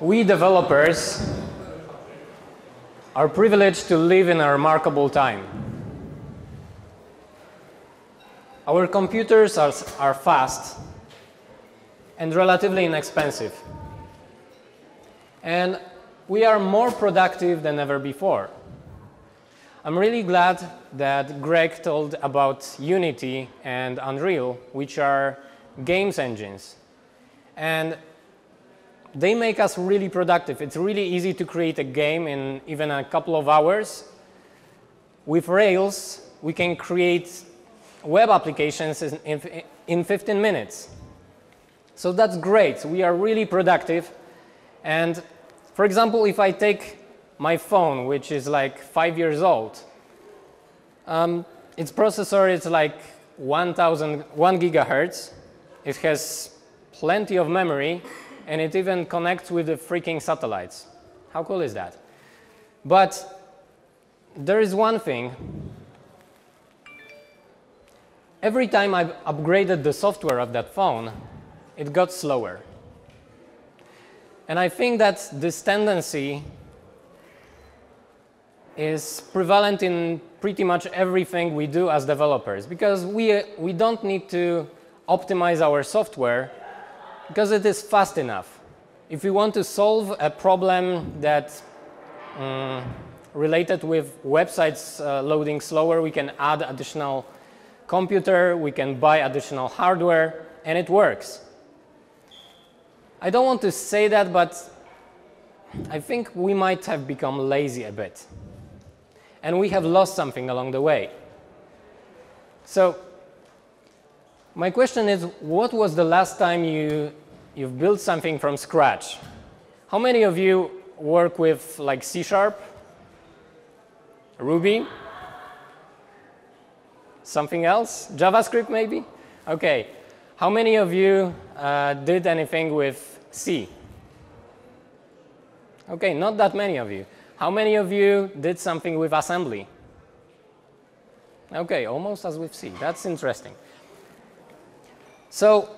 we developers are privileged to live in a remarkable time. Our computers are, are fast and relatively inexpensive. And we are more productive than ever before. I'm really glad that Greg told about Unity and Unreal, which are games engines. And they make us really productive. It's really easy to create a game in even a couple of hours. With Rails, we can create web applications in, in 15 minutes. So that's great. We are really productive. And for example, if I take my phone, which is like five years old, um, its processor is like 1,000, 1 gigahertz. It has plenty of memory, and it even connects with the freaking satellites. How cool is that? But there is one thing. Every time I've upgraded the software of that phone, it got slower. And I think that this tendency is prevalent in pretty much everything we do as developers because we, we don't need to optimize our software because it is fast enough. If we want to solve a problem that um, related with websites uh, loading slower, we can add additional computer, we can buy additional hardware, and it works. I don't want to say that, but I think we might have become lazy a bit. And we have lost something along the way. So my question is, what was the last time you, you've built something from scratch? How many of you work with like C Sharp, Ruby, something else? JavaScript maybe? Okay. How many of you uh, did anything with C? Okay, not that many of you. How many of you did something with assembly? Okay, almost as with C. That's interesting. So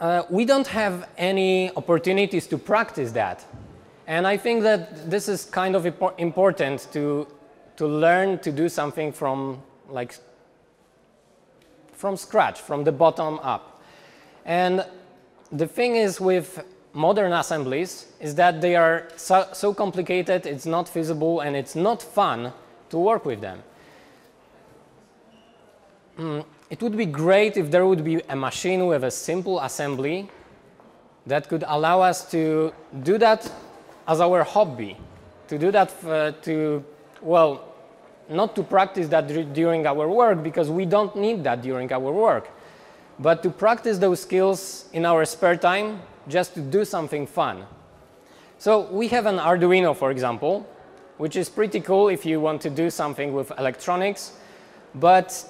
uh, we don't have any opportunities to practice that. And I think that this is kind of important to, to learn to do something from like from scratch, from the bottom up. And the thing is with modern assemblies is that they are so, so, complicated, it's not feasible, and it's not fun to work with them. Mm, it would be great if there would be a machine with a simple assembly that could allow us to do that as our hobby, to do that uh, to, well, not to practice that during our work because we don't need that during our work, but to practice those skills in our spare time just to do something fun. So we have an Arduino, for example, which is pretty cool if you want to do something with electronics, but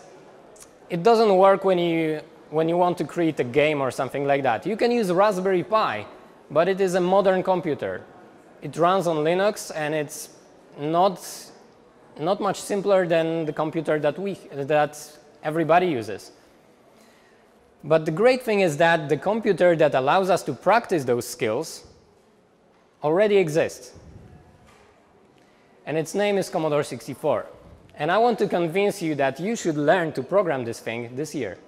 it doesn't work when you, when you want to create a game or something like that. You can use Raspberry Pi, but it is a modern computer. It runs on Linux, and it's not not much simpler than the computer that, we, that everybody uses. But the great thing is that the computer that allows us to practice those skills already exists. And its name is Commodore 64. And I want to convince you that you should learn to program this thing this year.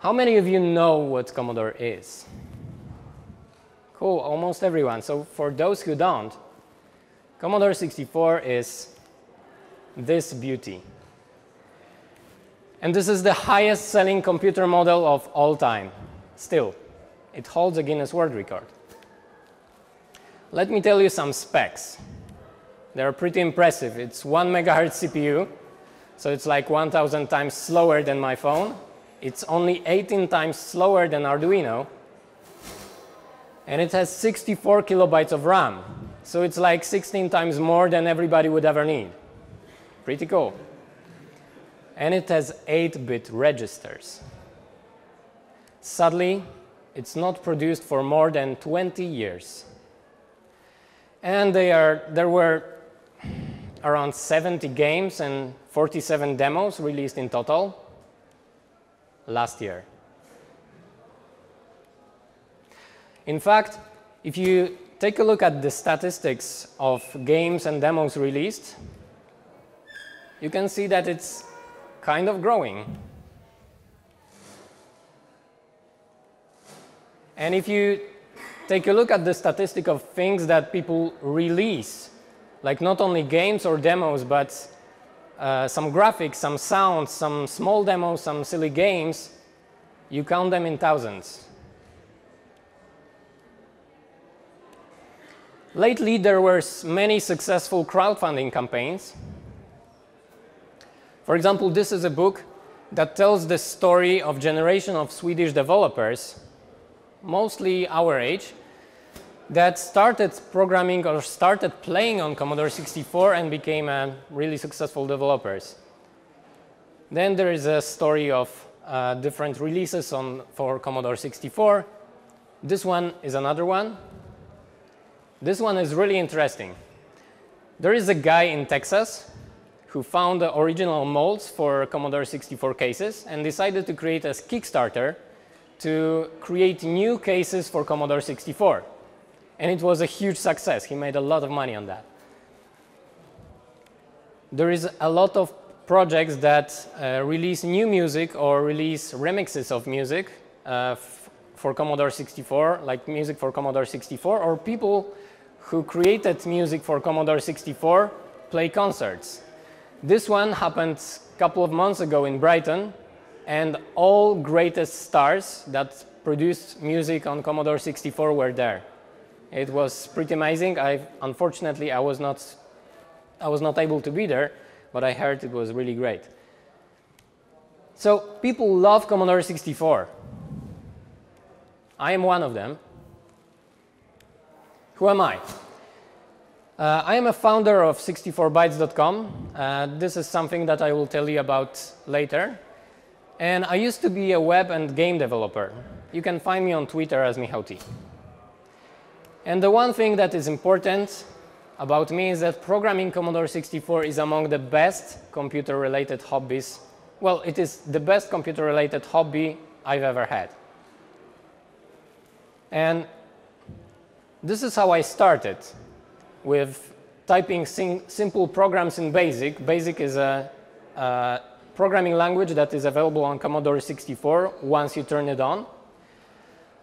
How many of you know what Commodore is? Cool, almost everyone. So for those who don't, Commodore 64 is this beauty. And this is the highest selling computer model of all time. Still, it holds a Guinness World Record. Let me tell you some specs. They're pretty impressive. It's 1 megahertz CPU, so it's like 1,000 times slower than my phone. It's only 18 times slower than Arduino. And it has 64 kilobytes of RAM, so it's like 16 times more than everybody would ever need. Pretty cool. And it has 8-bit registers. Sadly, it's not produced for more than 20 years. And they are, there were around 70 games and 47 demos released in total last year. In fact, if you take a look at the statistics of games and demos released, you can see that it's kind of growing. And if you take a look at the statistic of things that people release, like not only games or demos, but uh, some graphics, some sounds, some small demos, some silly games, you count them in thousands. Lately, there were many successful crowdfunding campaigns. For example, this is a book that tells the story of generation of Swedish developers, mostly our age, that started programming or started playing on Commodore 64 and became uh, really successful developers. Then there is a story of uh, different releases on, for Commodore 64. This one is another one. This one is really interesting. There is a guy in Texas who found the original molds for Commodore 64 cases and decided to create a Kickstarter to create new cases for Commodore 64. And it was a huge success. He made a lot of money on that. There is a lot of projects that uh, release new music or release remixes of music uh, for Commodore 64, like music for Commodore 64, or people who created music for Commodore 64 play concerts. This one happened a couple of months ago in Brighton, and all greatest stars that produced music on Commodore 64 were there. It was pretty amazing. I unfortunately I was not I was not able to be there, but I heard it was really great. So people love Commodore 64. I am one of them. Who am I? Uh, I am a founder of 64bites.com. Uh, this is something that I will tell you about later. And I used to be a web and game developer. You can find me on Twitter as Michał And the one thing that is important about me is that programming Commodore 64 is among the best computer-related hobbies. Well, it is the best computer-related hobby I've ever had. And this is how I started with typing simple programs in BASIC. BASIC is a, a, programming language that is available on Commodore 64 once you turn it on.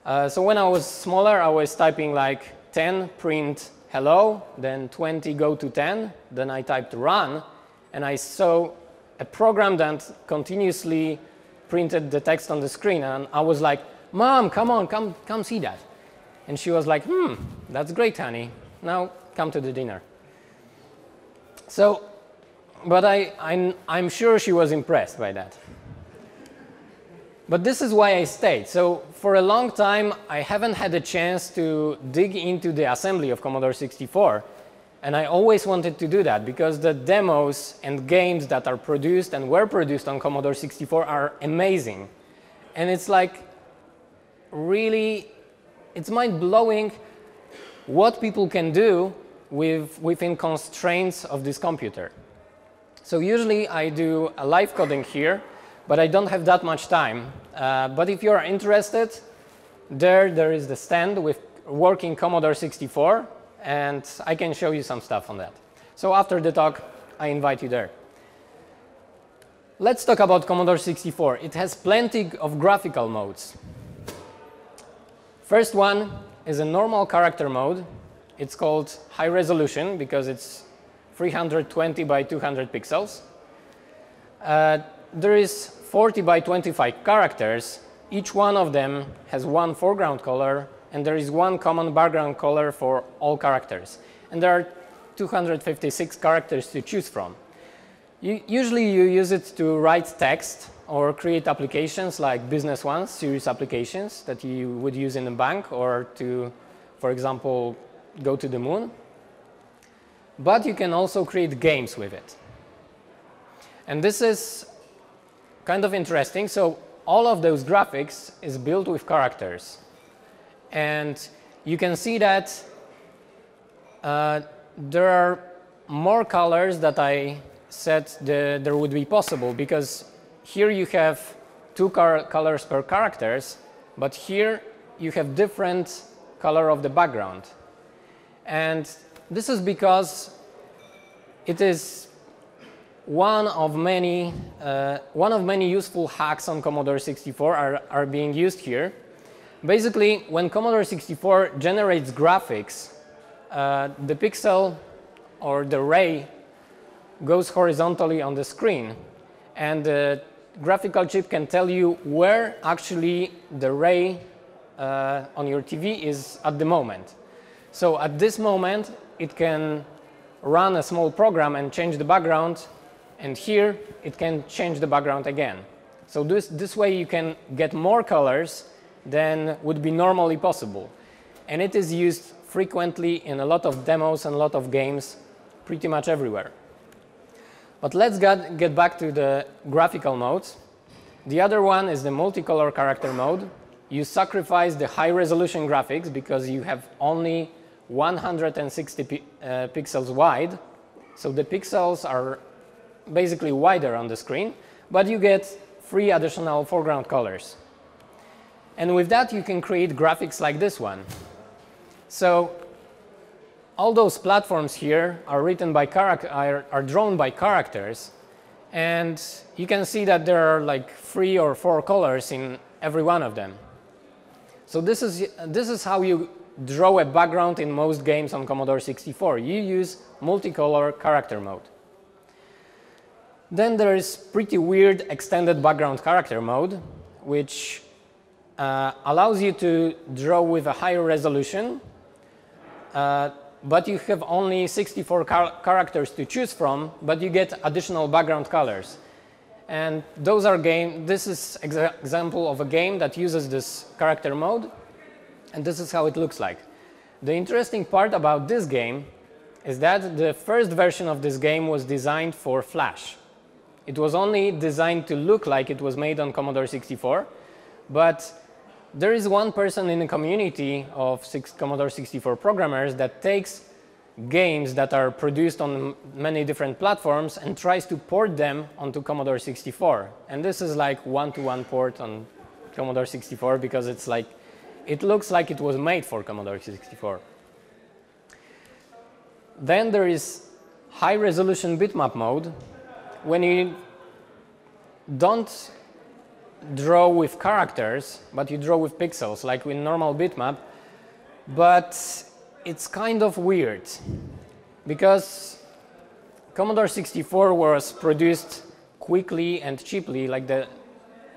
Uh, so when I was smaller, I was typing like 10 print hello, then 20 go to 10, then I typed run, and I saw a program that continuously printed the text on the screen, and I was like, Mom, come on, come, come see that. And she was like, hmm, that's great, honey. Now come to the dinner. So, but I, I'm, I'm sure she was impressed by that. But this is why I stayed. So for a long time, I haven't had a chance to dig into the assembly of Commodore 64. And I always wanted to do that because the demos and games that are produced and were produced on Commodore 64 are amazing. And it's like really, it's mind-blowing what people can do with, within constraints of this computer. So usually I do a live coding here but I don't have that much time. Uh, but if you're interested, there, there is the stand with working Commodore 64, and I can show you some stuff on that. So after the talk, I invite you there. Let's talk about Commodore 64. It has plenty of graphical modes. First one is a normal character mode. It's called high resolution because it's 320 by 200 pixels. Uh, there is 40 by 25 characters. Each one of them has one foreground color, and there is one common background color for all characters. And there are 256 characters to choose from. You, usually you use it to write text or create applications like business ones, serious applications that you would use in a bank or to, for example, go to the moon. But you can also create games with it. And this is kind of interesting. So all of those graphics is built with characters. And you can see that uh, there are more colors that I said the, there would be possible because here you have two colors per characters, but here you have different color of the background. And this is because it is one of many, uh, one of many useful hacks on Commodore 64 are, are being used here. Basically, when Commodore 64 generates graphics, uh, the pixel or the ray goes horizontally on the screen. And the graphical chip can tell you where actually the ray uh, on your TV is at the moment. So at this moment, it can run a small program and change the background. And here, it can change the background again. So this, this way, you can get more colors than would be normally possible. And it is used frequently in a lot of demos and a lot of games pretty much everywhere. But let's get, get back to the graphical modes. The other one is the multicolor character mode. You sacrifice the high resolution graphics because you have only 160 pi uh, pixels wide. So the pixels are basically wider on the screen, but you get three additional foreground colors. And with that, you can create graphics like this one. So all those platforms here are written by are, are drawn by characters. And you can see that there are like three or four colors in every one of them. So this is, this is how you draw a background in most games on Commodore 64. You use multicolor character mode. Then there is pretty weird extended background character mode, which uh, allows you to draw with a higher resolution, uh, but you have only 64 char characters to choose from, but you get additional background colors. And those are game, this is exa example of a game that uses this character mode, and this is how it looks like. The interesting part about this game is that the first version of this game was designed for Flash. It was only designed to look like it was made on Commodore 64, but there is one person in the community of six Commodore 64 programmers that takes games that are produced on many different platforms and tries to port them onto Commodore 64. And this is like one-to-one -one port on Commodore 64 because it's like it looks like it was made for Commodore 64. Then there is high resolution bitmap mode. When you don't draw with characters, but you draw with pixels, like with normal bitmap, but it's kind of weird because Commodore 64 was produced quickly and cheaply, like the,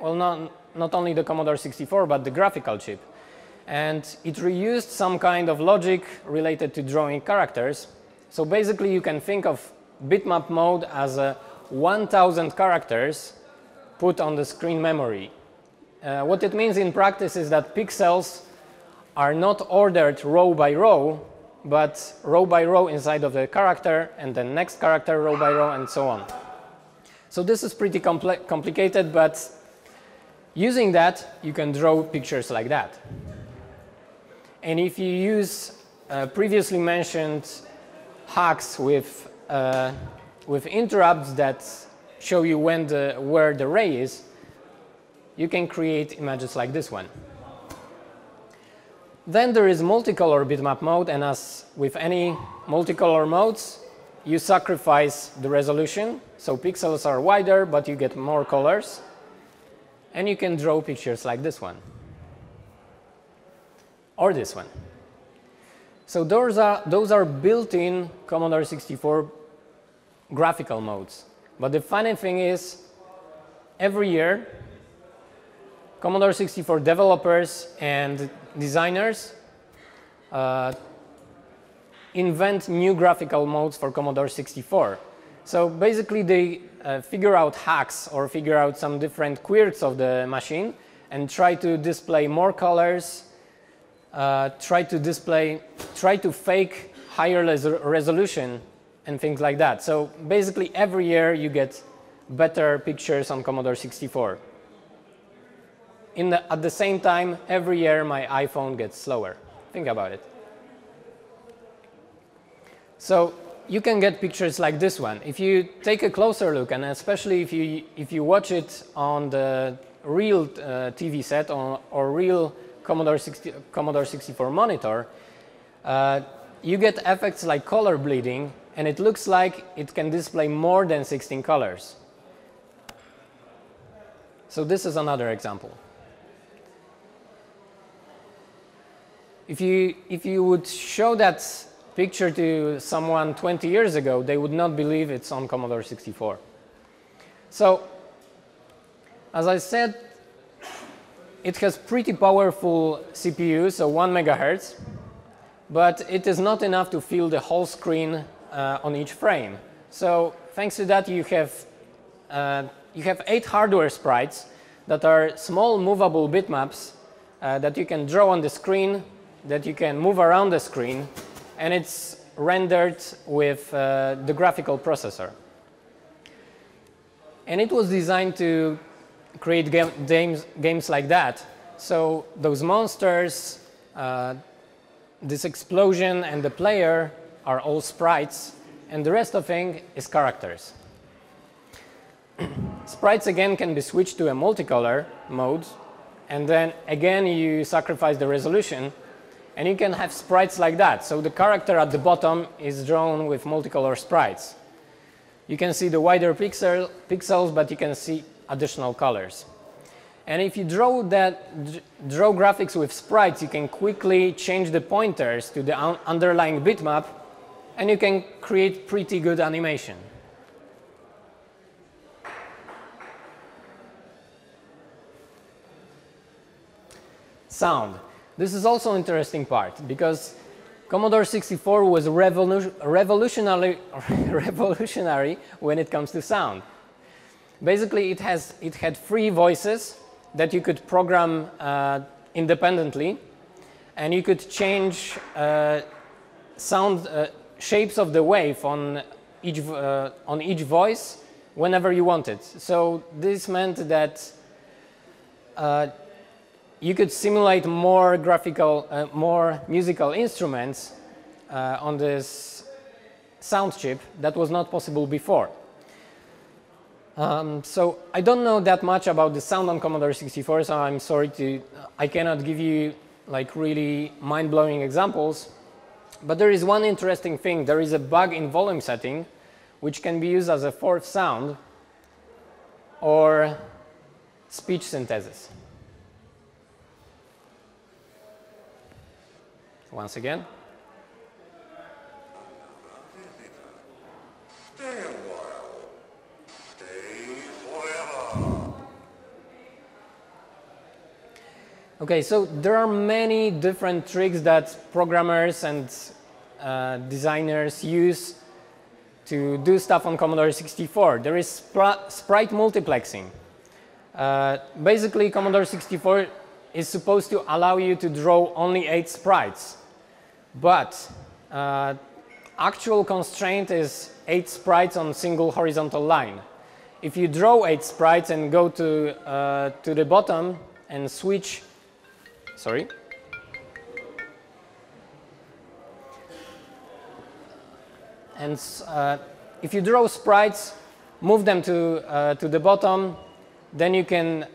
well, not, not only the Commodore 64, but the graphical chip and it reused some kind of logic related to drawing characters. So basically you can think of bitmap mode as a 1000 characters put on the screen memory. Uh, what it means in practice is that pixels are not ordered row by row, but row by row inside of the character and the next character row by row and so on. So this is pretty compl complicated, but using that, you can draw pictures like that. And if you use uh, previously mentioned hacks with, uh, with interrupts that show you when the, where the ray is, you can create images like this one. Then there is multicolor bitmap mode, and as with any multicolor modes, you sacrifice the resolution, so pixels are wider, but you get more colors, and you can draw pictures like this one or this one. So those are, those are built-in Commodore 64 graphical modes. But the funny thing is, every year, Commodore 64 developers and designers uh, invent new graphical modes for Commodore 64. So basically, they uh, figure out hacks or figure out some different quirks of the machine and try to display more colors, uh, try to display, try to fake higher resolution and things like that. So basically every year you get better pictures on Commodore 64. In the, at the same time, every year my iPhone gets slower. Think about it. So you can get pictures like this one. If you take a closer look, and especially if you, if you watch it on the real uh, TV set or, or real Commodore, 60, Commodore 64 monitor, uh, you get effects like color bleeding, and it looks like it can display more than 16 colors. So this is another example. If you, if you would show that picture to someone 20 years ago, they would not believe it's on Commodore 64. So, as I said, it has pretty powerful CPU, so 1 megahertz, but it is not enough to fill the whole screen uh, on each frame. So thanks to that, you have, uh, you have eight hardware sprites that are small movable bitmaps uh, that you can draw on the screen, that you can move around the screen, and it's rendered with uh, the graphical processor. And it was designed to create game, games, games like that. So those monsters, uh, this explosion and the player are all sprites, and the rest of thing is characters. sprites again can be switched to a multicolor mode, and then again you sacrifice the resolution, and you can have sprites like that. So the character at the bottom is drawn with multicolor sprites. You can see the wider pixel, pixels, but you can see additional colors. And if you draw that, draw graphics with sprites, you can quickly change the pointers to the un underlying bitmap, and you can create pretty good animation. Sound. This is also an interesting part because Commodore 64 was revolu revolutionary, revolutionary when it comes to sound. Basically, it, has, it had three voices that you could program uh, independently, and you could change uh, sound uh, shapes of the wave on each, uh, on each voice whenever you want it. So this meant that uh, you could simulate more graphical, uh, more musical instruments on this sound chip that was not possible before. Um, so I don't know that much about the sound on Commodore 64, so I'm sorry to, I cannot give you like really mind-blowing examples. But there is one interesting thing. There is a bug in volume setting, which can be used as a fourth sound or speech synthesis. Once again. Okay, so there are many different tricks that programmers and uh, designers use to do stuff on Commodore 64. There is sprite multiplexing. Uh, basically, Commodore 64 is supposed to allow you to draw only eight sprites. But uh, actual constraint is eight sprites on single horizontal line. If you draw eight sprites and go to, uh, to the bottom and switch sorry. And uh, if you draw sprites, move them to, uh, to the bottom, then you can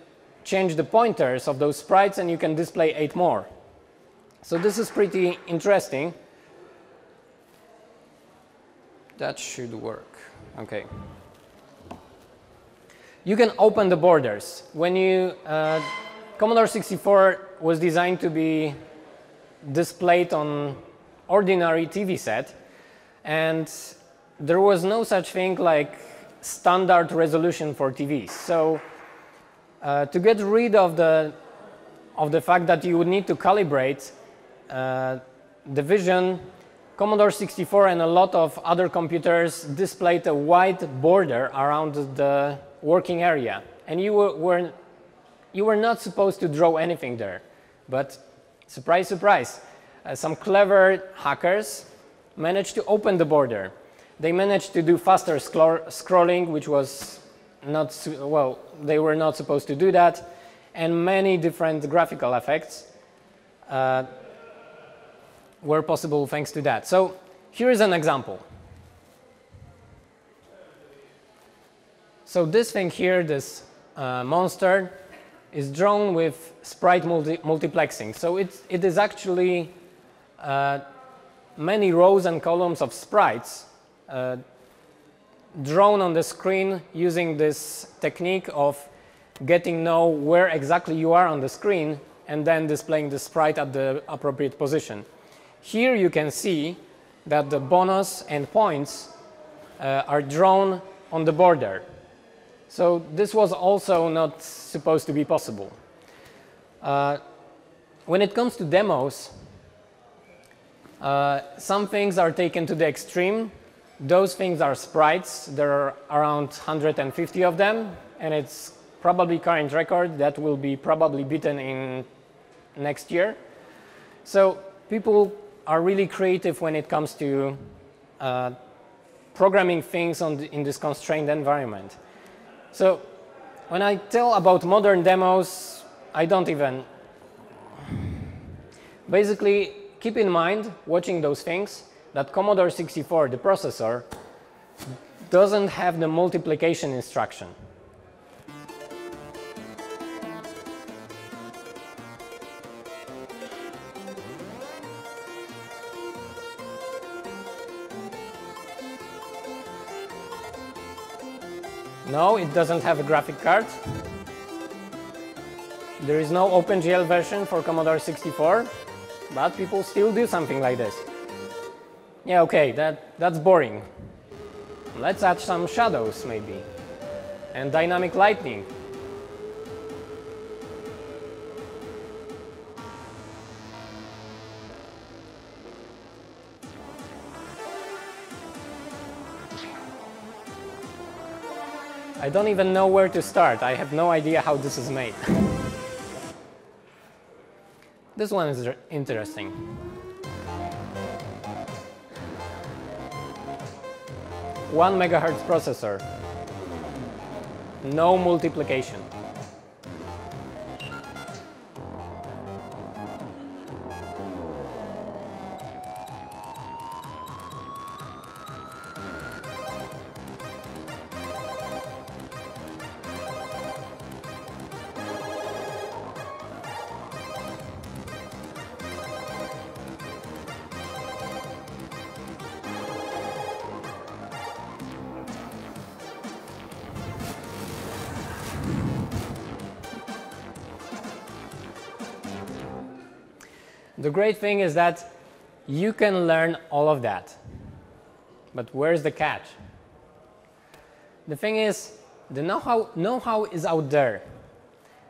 change the pointers of those sprites and you can display eight more. So this is pretty interesting. That should work. Okay. You can open the borders. When you uh, Commodore 64 was designed to be displayed on ordinary TV set and there was no such thing like standard resolution for TVs. So uh, to get rid of the, of the fact that you would need to calibrate uh, the vision, Commodore 64 and a lot of other computers displayed a white border around the working area. And you were, you were not supposed to draw anything there. But surprise, surprise, uh, some clever hackers managed to open the border. They managed to do faster scrolling, which was not, well, they were not supposed to do that, and many different graphical effects uh, were possible thanks to that. So here is an example. So this thing here, this uh, monster, is drawn with sprite multi multiplexing. So it, it is actually uh, many rows and columns of sprites uh, drawn on the screen using this technique of getting know where exactly you are on the screen and then displaying the sprite at the appropriate position. Here you can see that the bonus and points uh, are drawn on the border. So this was also not supposed to be possible. Uh, when it comes to demos, uh, some things are taken to the extreme. Those things are sprites. There are around 150 of them, and it's probably current record that will be probably beaten in next year. So people are really creative when it comes to uh, programming things the, in this constrained environment. So when I tell about modern demos, I don't even... Basically, keep in mind, watching those things, that Commodore 64, the processor, doesn't have the multiplication instruction. No, it doesn't have a graphic card. There is no OpenGL version for Commodore 64, but people still do something like this. Yeah, okay, that, that's boring. Let's add some shadows, maybe. And dynamic lighting. I don't even know where to start. I have no idea how this is made. this one is interesting. One megahertz processor. No multiplication. The great thing is that you can learn all of that. But where's the catch? The thing is, the know-how know -how is out there.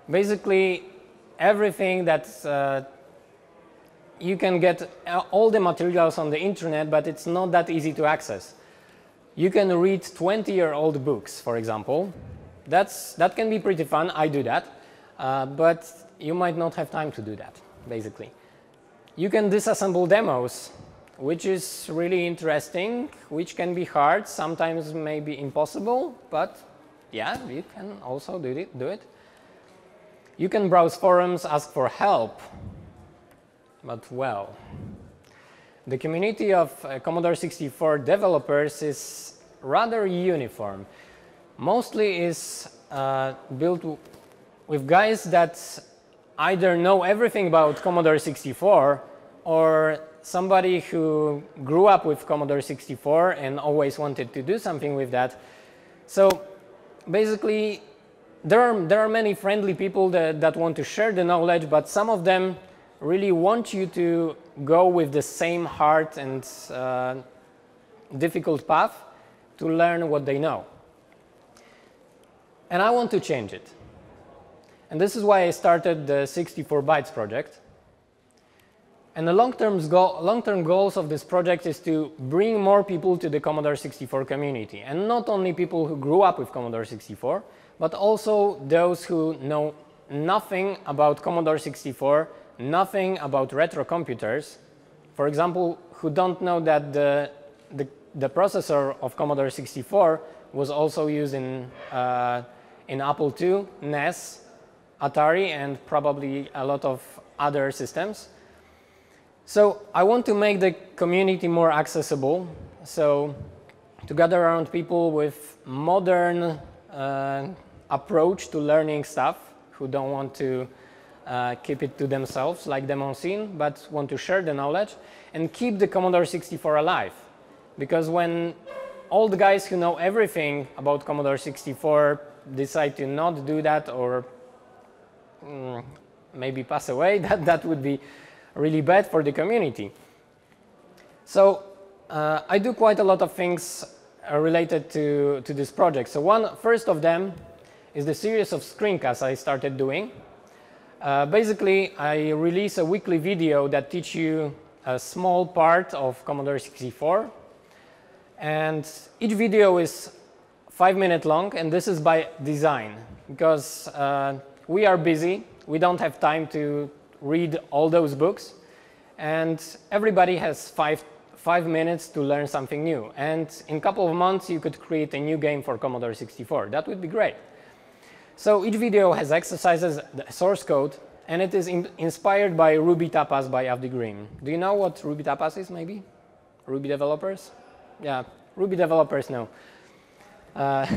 Basically, everything that's uh, you can get all the materials on the internet, but it's not that easy to access. You can read 20-year-old books, for example. That's, that can be pretty fun. I do that. Uh, but you might not have time to do that, basically. You can disassemble demos, which is really interesting, which can be hard, sometimes maybe impossible, but yeah, you can also do it. Do it. You can browse forums, ask for help, but well, the community of uh, Commodore 64 developers is rather uniform. Mostly is uh, built with guys that either know everything about Commodore 64 or somebody who grew up with Commodore 64 and always wanted to do something with that. So basically, there are, there are many friendly people that, that want to share the knowledge, but some of them really want you to go with the same hard and uh, difficult path to learn what they know. And I want to change it. And this is why I started the 64bites project. And the long-term goal, long goals of this project is to bring more people to the Commodore 64 community. And not only people who grew up with Commodore 64, but also those who know nothing about Commodore 64, nothing about retro computers. For example, who don't know that the, the, the processor of Commodore 64 was also used in, uh, in Apple II, NES, Atari and probably a lot of other systems. So I want to make the community more accessible. So to gather around people with modern uh, approach to learning stuff who don't want to uh, keep it to themselves like demoscene, but want to share the knowledge and keep the Commodore 64 alive. Because when the guys who know everything about Commodore 64 decide to not do that or mm, maybe pass away, that, that would be really bad for the community. So uh, I do quite a lot of things uh, related to, to this project. So one first of them is the series of screencasts I started doing. Uh, basically, I release a weekly video that teach you a small part of Commodore 64. And each video is five minutes long, and this is by design, because uh, we are busy. We don't have time to read all those books. And everybody has five five minutes to learn something new. And in a couple of months, you could create a new game for Commodore 64. That would be great. So each video has exercises, the source code, and it is in inspired by Ruby Tapas by Avdi Grimm. Do you know what Ruby Tapas is, maybe? Ruby developers? Yeah, Ruby developers know. Uh,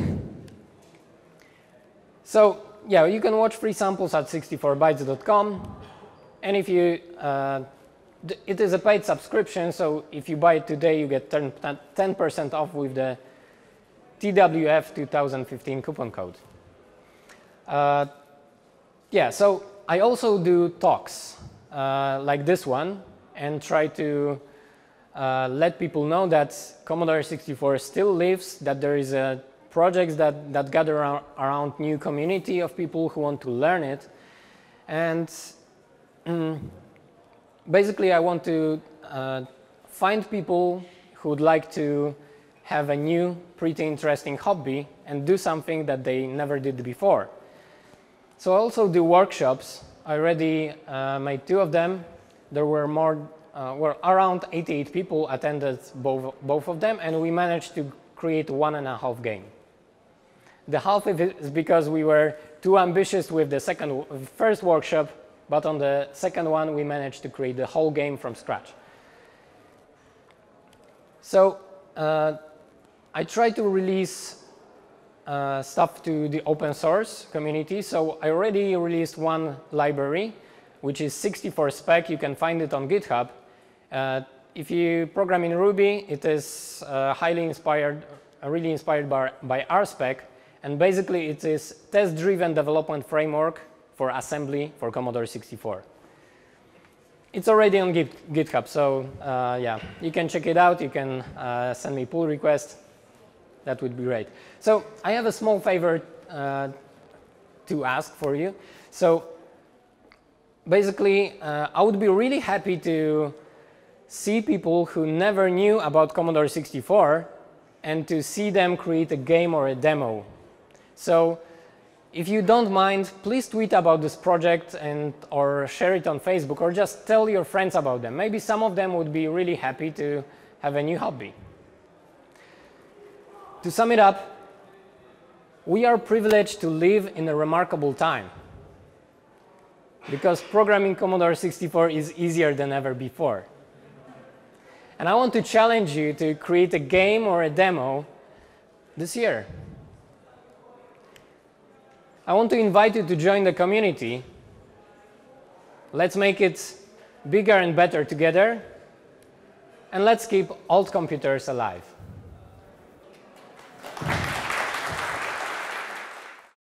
so, yeah, you can watch free samples at 64bites.com. And if you uh, it is a paid subscription, so if you buy it today, you get 10% off with the TWF 2015 coupon code. Uh, yeah, so I also do talks uh, like this one and try to uh, let people know that Commodore 64 still lives, that there is a projects that, that gather around, new community of people who want to learn it. And mm, basically, I want to uh, find people who would like to have a new, pretty interesting hobby and do something that they never did before. So I also do workshops. I already uh, made two of them. There were more, uh, were around 88 people attended both, both of them, and we managed to create one and a half game. The half is because we were too ambitious with the second, first workshop but on the second one, we managed to create the whole game from scratch. So uh, I try to release uh, stuff to the open source community. So I already released one library, which is 64 spec. You can find it on GitHub. Uh, if you program in Ruby, it is uh, highly inspired, uh, really inspired by, by RSpec. And basically, it is test-driven development framework for assembly for Commodore 64. It's already on Git, GitHub, so uh, yeah, you can check it out. You can uh, send me pull request. That would be great. So I have a small favor uh, to ask for you. So basically, uh, I would be really happy to see people who never knew about Commodore 64 and to see them create a game or a demo. So if you don't mind, please tweet about this project and or share it on Facebook or just tell your friends about them. Maybe some of them would be really happy to have a new hobby. To sum it up, we are privileged to live in a remarkable time because programming Commodore 64 is easier than ever before. And I want to challenge you to create a game or a demo this year. I want to invite you to join the community. Let's make it bigger and better together. And let's keep old computers alive.